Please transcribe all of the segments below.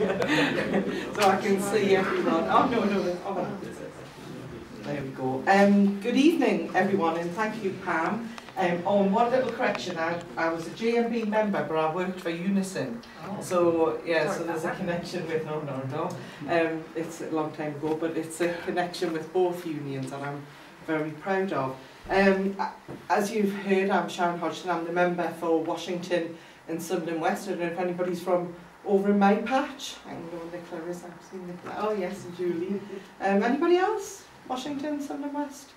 so I can see everyone. Oh, no, no, oh, there we go. Um, good evening, everyone, and thank you, Pam. Um, oh, one little correction, I, I was a GMB member, but I worked for Unison. Oh. So, yeah, so there's a connection with, no, no, no. Um, it's a long time ago, but it's a connection with both unions, and I'm very proud of. Um, as you've heard, I'm Sharon Hodgson, I'm the member for Washington and Sunderland West. I don't know if anybody's from over in my patch. I know Nicola is, I've seen Nicola. Oh yes, and Julie. Um, anybody else? Washington, Sunderland West?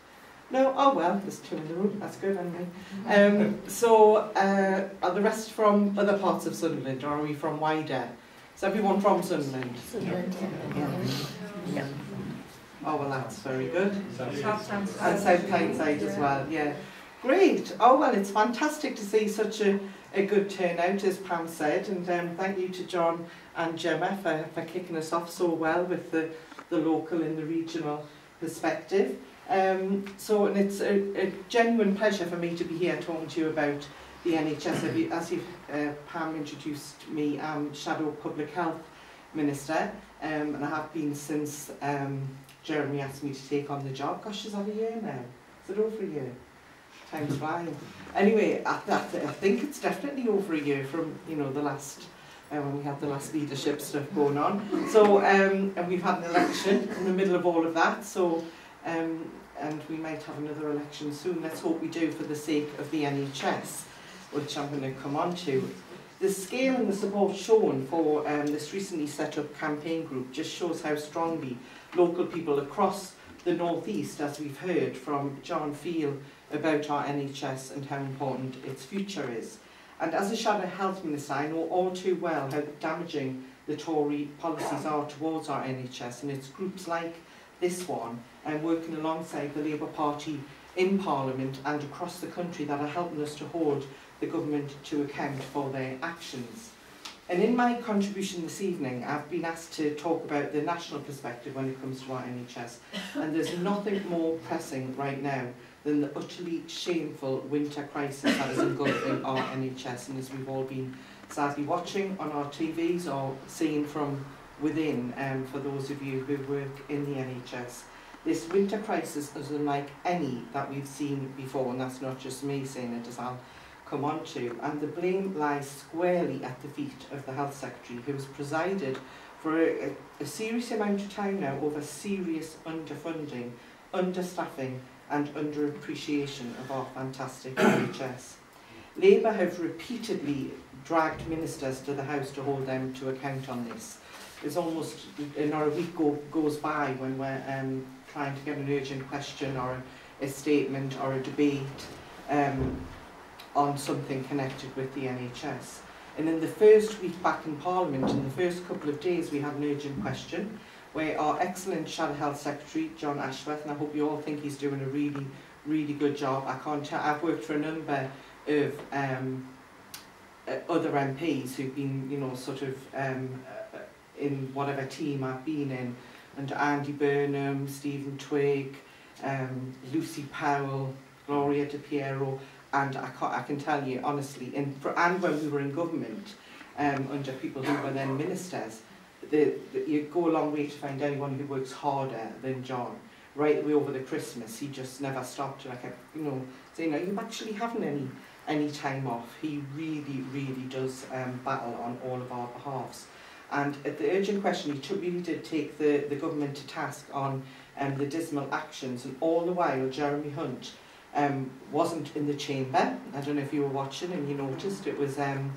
No? Oh well, there's two in the room, that's good anyway. Um, so, uh, are the rest from other parts of Sunderland, or are we from wider? Is everyone from Sunderland? Sunderland, yeah. yeah. Oh, well, that's very good. South and South Tyneside as well, yeah. Great. Oh, well, it's fantastic to see such a, a good turnout, as Pam said, and um, thank you to John and Gemma for, for kicking us off so well with the, the local and the regional perspective. Um, so, and it's a, a genuine pleasure for me to be here talking to you about the NHS. As you, uh, Pam introduced me, I'm Shadow Public Health Minister, um, and I have been since um, Jeremy asked me to take on the job. Gosh, is that a year now? Is it over a year? time flying. Anyway, I, I, th I think it's definitely over a year from, you know, the last uh, when we had the last leadership stuff going on. So, um, and we've had an election in the middle of all of that, so, um, and we might have another election soon. Let's hope we do for the sake of the NHS, which I'm going to come on to. The scale and the support shown for um, this recently set up campaign group just shows how strongly local people across the northeast, as we've heard from John Field, about our NHS and how important its future is. And as a Shadow Health Minister, I know all too well how damaging the Tory policies are towards our NHS and it's groups like this one and working alongside the Labour Party in Parliament and across the country that are helping us to hold the government to account for their actions. And in my contribution this evening, I've been asked to talk about the national perspective when it comes to our NHS. And there's nothing more pressing right now than the utterly shameful winter crisis that is engulfing our NHS. And as we've all been sadly watching on our TVs or seeing from within, um, for those of you who work in the NHS, this winter crisis is unlike any that we've seen before. And that's not just me saying it, as I'll come on to, and the blame lies squarely at the feet of the Health Secretary, who has presided for a, a serious amount of time now over serious underfunding, understaffing and underappreciation of our fantastic NHS. Labour have repeatedly dragged ministers to the House to hold them to account on this. There's almost, not a week go, goes by when we're um, trying to get an urgent question or a, a statement or a debate um, on something connected with the NHS. And in the first week back in Parliament, in the first couple of days, we had an urgent question where our excellent Shadow Health Secretary, Jon Ashworth, and I hope you all think he's doing a really, really good job. I can't I've worked for a number of um, uh, other MPs who've been, you know, sort of um, uh, in whatever team I've been in, and Andy Burnham, Stephen Twigg, um, Lucy Powell, Gloria De Piero, and I, can't, I can tell you honestly, in, and when we were in government, um, under people who were then ministers, the, the, you go a long way to find anyone who works harder than Jon. Right the way over the Christmas, he just never stopped. Like, you know, saying, are you actually having any any time off? He really, really does um, battle on all of our behalves. And at the urgent question, he took, really did take the, the government to task on um, the dismal actions, and all the while, Jeremy Hunt um, wasn't in the chamber. I don't know if you were watching and you noticed it was um,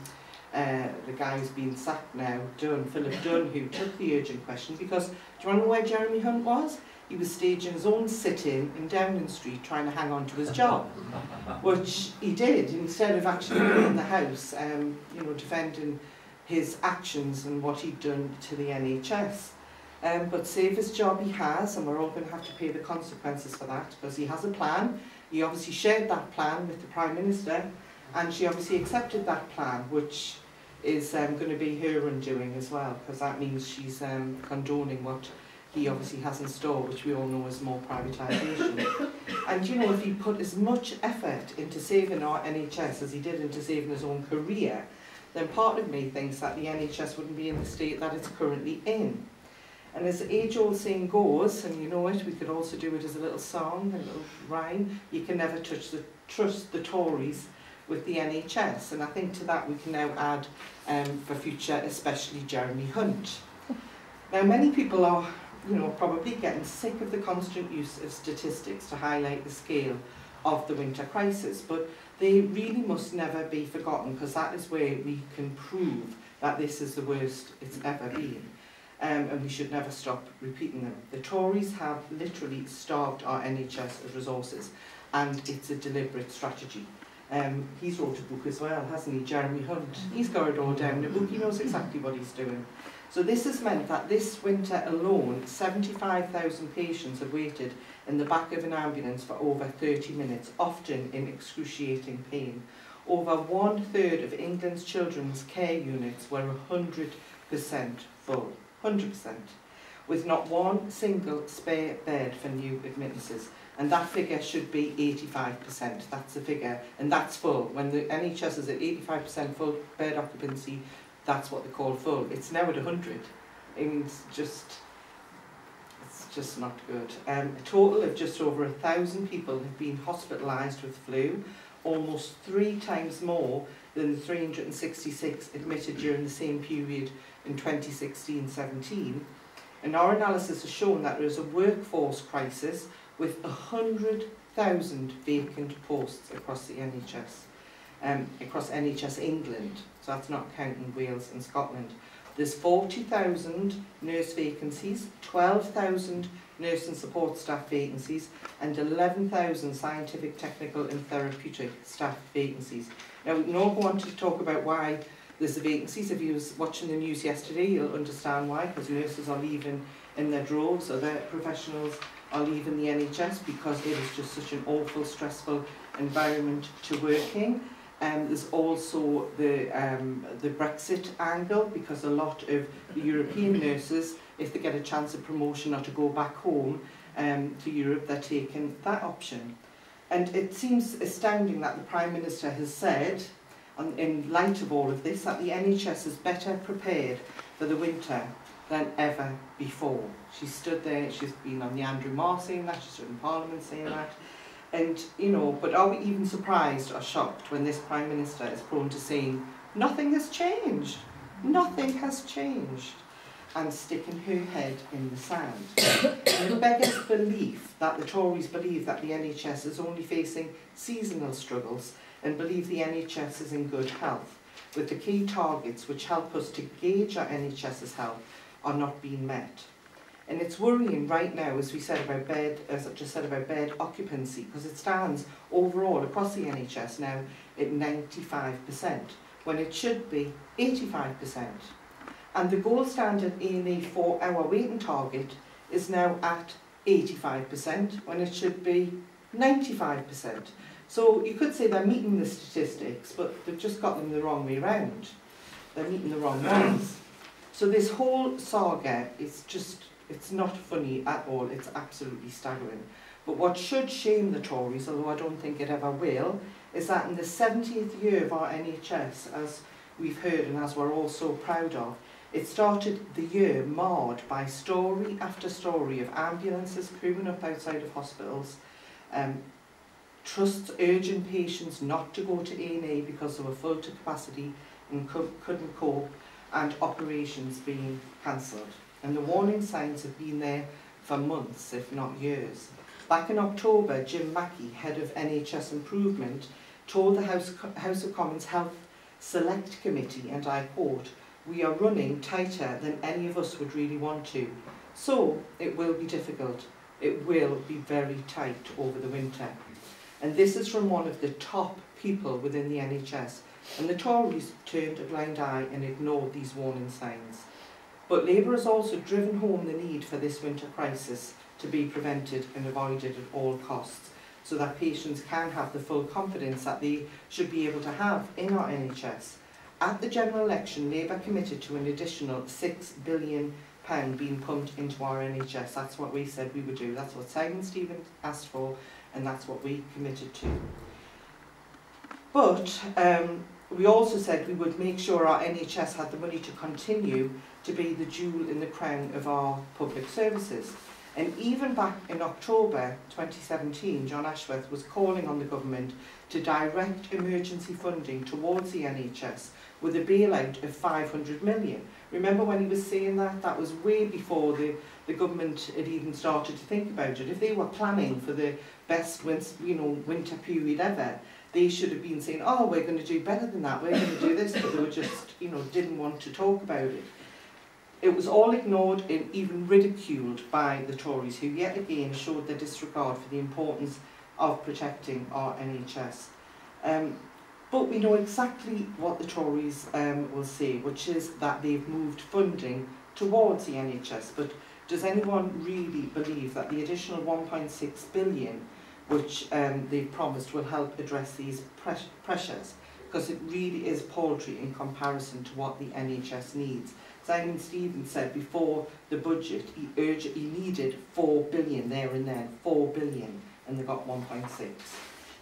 uh, the guy who's been sacked now, Dunne, Philip Dunne, who took the urgent question because, do you want to know where Jeremy Hunt was? He was staging his own sit-in in Downing Street trying to hang on to his job, which he did instead of actually being in the House, um, you know, defending his actions and what he'd done to the NHS. Um, but save his job he has, and we're all going to have to pay the consequences for that, because he has a plan, he obviously shared that plan with the Prime Minister and she obviously accepted that plan, which is um, going to be her undoing as well, because that means she's um, condoning what he obviously has in store, which we all know is more privatisation. and you know, if he put as much effort into saving our NHS as he did into saving his own career, then part of me thinks that the NHS wouldn't be in the state that it's currently in. And as the age-old saying goes, and you know it, we could also do it as a little song, a little rhyme, you can never touch the, trust the Tories with the NHS. And I think to that we can now add um, for future, especially Jeremy Hunt. Now many people are, you know, probably getting sick of the constant use of statistics to highlight the scale of the winter crisis, but they really must never be forgotten because that is where we can prove that this is the worst it's ever been. Um, and we should never stop repeating them. The Tories have literally starved our NHS of resources and it's a deliberate strategy. Um, he's wrote a book as well, hasn't he, Jeremy Hunt? He's got it all down in a book, he knows exactly what he's doing. So this has meant that this winter alone, 75,000 patients have waited in the back of an ambulance for over 30 minutes, often in excruciating pain. Over one third of England's children's care units were 100% full, 100%, with not one single spare bed for new admittances. And that figure should be 85%, that's the figure, and that's full. When the NHS is at 85% full bed occupancy, that's what they call full. It's now at 100. I it's just, it's just not good. Um, a total of just over a thousand people have been hospitalised with flu, almost three times more than the 366 admitted during the same period in 2016-17. And our analysis has shown that there is a workforce crisis with 100,000 vacant posts across the NHS um, across NHS England, so that's not counting Wales and Scotland. There's 40,000 nurse vacancies, 12,000 nurse and support staff vacancies, and 11,000 scientific, technical and therapeutic staff vacancies. Now, we don't want to talk about why there's the vacancies. If you was watching the news yesterday, you'll understand why, because nurses are leaving in their droves, other professionals are leaving the NHS because it is just such an awful, stressful environment to work in. Um, there's also the, um, the Brexit angle because a lot of the European nurses, if they get a chance of promotion or to go back home um, to Europe, they're taking that option. And it seems astounding that the Prime Minister has said, on, in light of all of this, that the NHS is better prepared for the winter than ever before. She stood there, she's been on the Andrew Marr saying that, she's stood in Parliament saying that, And, you know, but are we even surprised or shocked when this Prime Minister is prone to saying, nothing has changed, nothing has changed, and sticking her head in the sand? beggars belief that the Tories believe that the NHS is only facing seasonal struggles and believe the NHS is in good health, with the key targets which help us to gauge our NHS's health are not being met. And it's worrying right now, as we said about bed, as I just said about bed occupancy, because it stands overall across the NHS now at 95%, when it should be 85%. And the gold standard A&E for our waiting target is now at 85%, when it should be 95%. So you could say they're meeting the statistics, but they've just got them the wrong way round. They're meeting the wrong ones. So this whole saga is just It's not funny at all, it's absolutely staggering. But what should shame the Tories, although I don't think it ever will, is that in the 70th year of our NHS, as we've heard and as we're all so proud of, it started the year marred by story after story of ambulances crewing up outside of hospitals, um, trusts urging patients not to go to A&A because they were full to capacity and couldn't cope, and operations being cancelled and the warning signs have been there for months, if not years. Back in October, Jim Mackey, head of NHS Improvement, told the House, House of Commons Health Select Committee, and I quote, we are running tighter than any of us would really want to. So it will be difficult. It will be very tight over the winter. And this is from one of the top people within the NHS. And the Tories turned a blind eye and ignored these warning signs. But Labour has also driven home the need for this winter crisis to be prevented and avoided at all costs so that patients can have the full confidence that they should be able to have in our NHS. At the general election, Labour committed to an additional £6 billion being pumped into our NHS. That's what we said we would do. That's what Simon Stevens asked for, and that's what we committed to. But um, we also said we would make sure our NHS had the money to continue to be the jewel in the crown of our public services. And even back in October 2017, Jon Ashworth was calling on the government to direct emergency funding towards the NHS with a bailout of 500 million. Remember when he was saying that? That was way before the, the government had even started to think about it. If they were planning for the best you know, winter period ever, they should have been saying, oh, we're going to do better than that, we're going to do this, but they were just, you know, didn't want to talk about it. It was all ignored and even ridiculed by the Tories, who yet again showed their disregard for the importance of protecting our NHS. Um, but we know exactly what the Tories um, will say, which is that they've moved funding towards the NHS. But does anyone really believe that the additional 1.6 billion which um, they've promised will help address these pres pressures? Because it really is paltry in comparison to what the NHS needs. Simon Stevens said before the budget he urged he needed 4 billion there and then, 4 billion, and they got 1.6.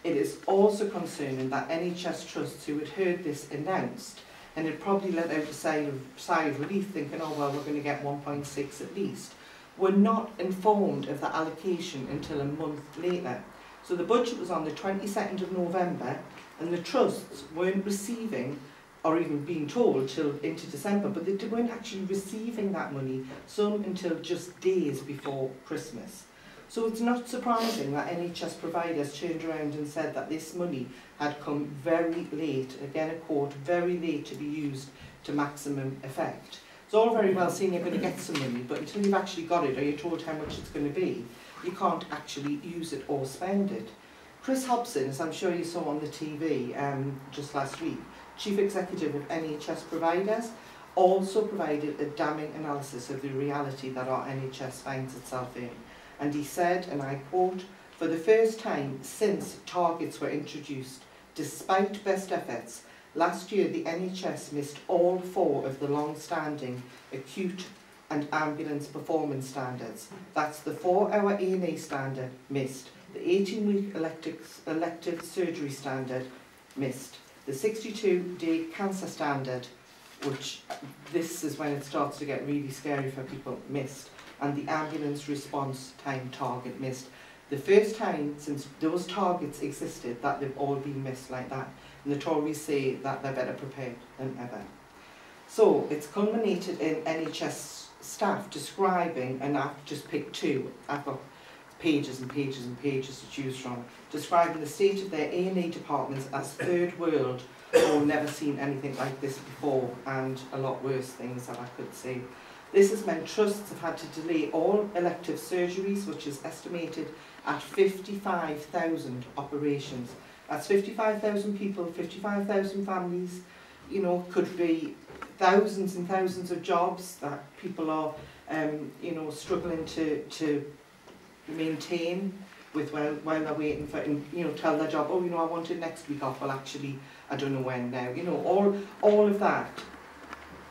It is also concerning that NHS trusts who had heard this announced and had probably let out a sigh of, sigh of relief thinking, oh well, we're going to get 1.6 at least, were not informed of the allocation until a month later. So the budget was on the 22nd of November and the trusts weren't receiving or even being told till into December, but they weren't actually receiving that money, some until just days before Christmas. So it's not surprising that NHS providers turned around and said that this money had come very late, again a quote, very late to be used to maximum effect. It's all very well saying you're going to get some money, but until you've actually got it or you're told how much it's going to be, you can't actually use it or spend it. Chris Hopson, as I'm sure you saw on the TV um, just last week, Chief Executive of NHS Providers, also provided a damning analysis of the reality that our NHS finds itself in and he said, and I quote, for the first time since targets were introduced, despite best efforts, last year the NHS missed all four of the long-standing acute and ambulance performance standards. That's the four-hour A&E standard missed, the 18-week elective, elective surgery standard missed, the 62-day cancer standard, which this is when it starts to get really scary for people, missed, and the ambulance response time target missed. The first time since those targets existed that they've all been missed like that. And the Tories say that they're better prepared than ever. So it's culminated in NHS staff describing, and I've just picked two, I've got pages and pages and pages to choose from, describing the state of their A&E departments as third world or never seen anything like this before and a lot worse things that I could say. This has meant trusts have had to delay all elective surgeries, which is estimated at 55,000 operations. That's 55,000 people, 55,000 families, you know, could be thousands and thousands of jobs that people are, um, you know, struggling to, to maintain with while, while they're waiting for, you know, tell their job, oh, you know, I want it next week off. Well, actually, I don't know when now. You know, all, all of that,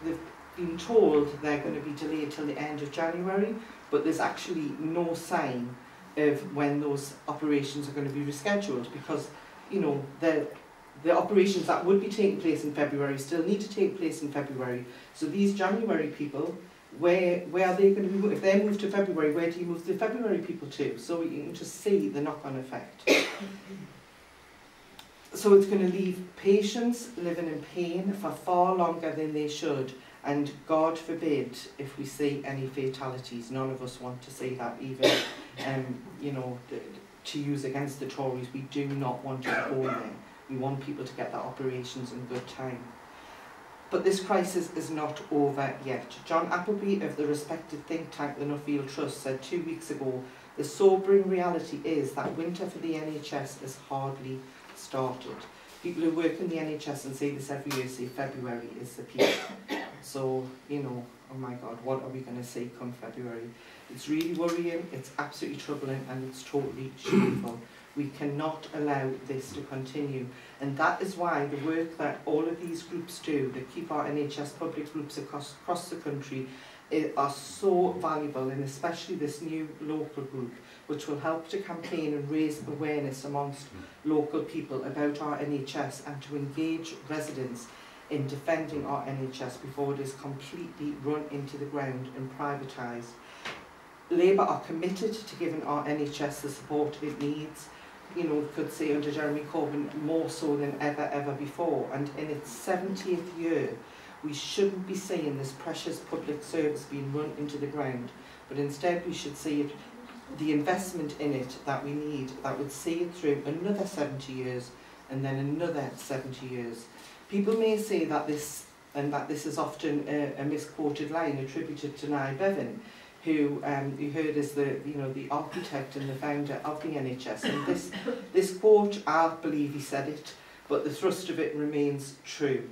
they've been told they're going to be delayed till the end of January, but there's actually no sign of when those operations are going to be rescheduled because, you know, the, the operations that would be taking place in February still need to take place in February. So these January people, where, where are they going to be? If they move to February, where do you move the February people to? So you can just see the knock-on effect. so it's going to leave patients living in pain for far longer than they should and God forbid if we see any fatalities. None of us want to see that, even um, you know, to use against the Tories. We do not want to go there. We want people to get their operations in good time. But this crisis is not over yet. John Appleby of the respected think tank the Nuffield Trust said two weeks ago, the sobering reality is that winter for the NHS has hardly started. People who work in the NHS and say this every year say February is the peak. So, you know, oh my God, what are we going to see come February? It's really worrying, it's absolutely troubling, and it's totally shameful. We cannot allow this to continue. And that is why the work that all of these groups do, that keep our NHS public groups across, across the country are so valuable and especially this new local group which will help to campaign and raise awareness amongst mm. local people about our NHS and to engage residents in defending our NHS before it is completely run into the ground and privatised. Labour are committed to giving our NHS the support it needs, you know, could say under Jeremy Corbyn more so than ever, ever before. And in its 70th year, we shouldn't be seeing this precious public service being run into the ground, but instead we should see it, the investment in it that we need, that would see it through another 70 years and then another 70 years. People may say that this, and that this is often a, a misquoted line attributed to Nye Bevan, who um, you heard is the you know the architect and the founder of the NHS. And this this quote, I believe he said it, but the thrust of it remains true.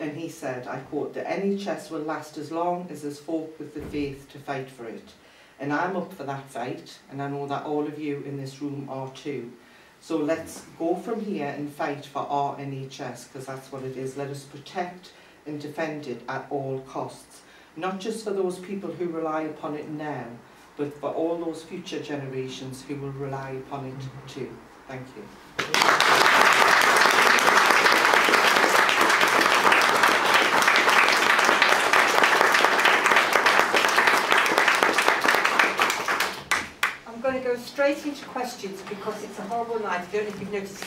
And he said, I quote, the NHS will last as long as there's folk with the faith to fight for it. And I'm up for that fight, and I know that all of you in this room are too. So let's go from here and fight for our NHS, because that's what it is. Let us protect and defend it at all costs. Not just for those people who rely upon it now, but for all those future generations who will rely upon it mm-hmm. too. Thank you. I'm going to go straight into questions because it's a horrible night. I don't know if you've noticed